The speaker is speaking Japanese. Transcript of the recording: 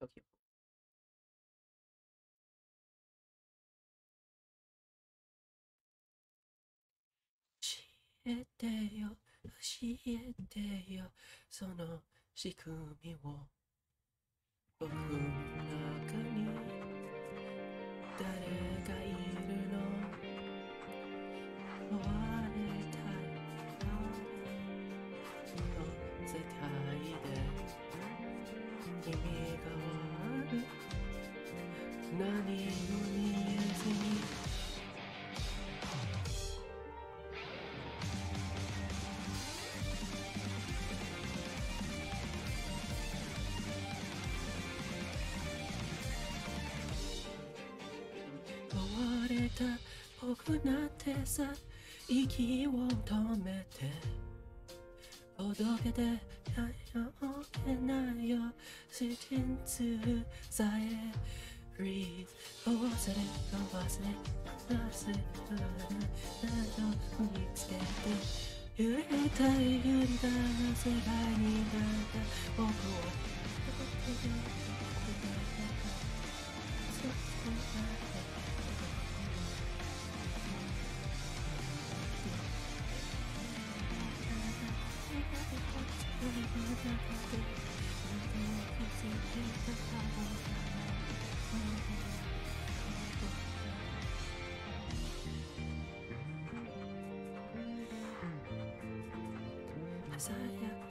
時を。教えてよ、教えてよ、その仕組みを。僕らた僕なんてさ息を止めて届けてないけないよ。真実さえ Breathe 忘れ忘れ忘れなど見つけて揺れたい揺れた世界になった Messiah.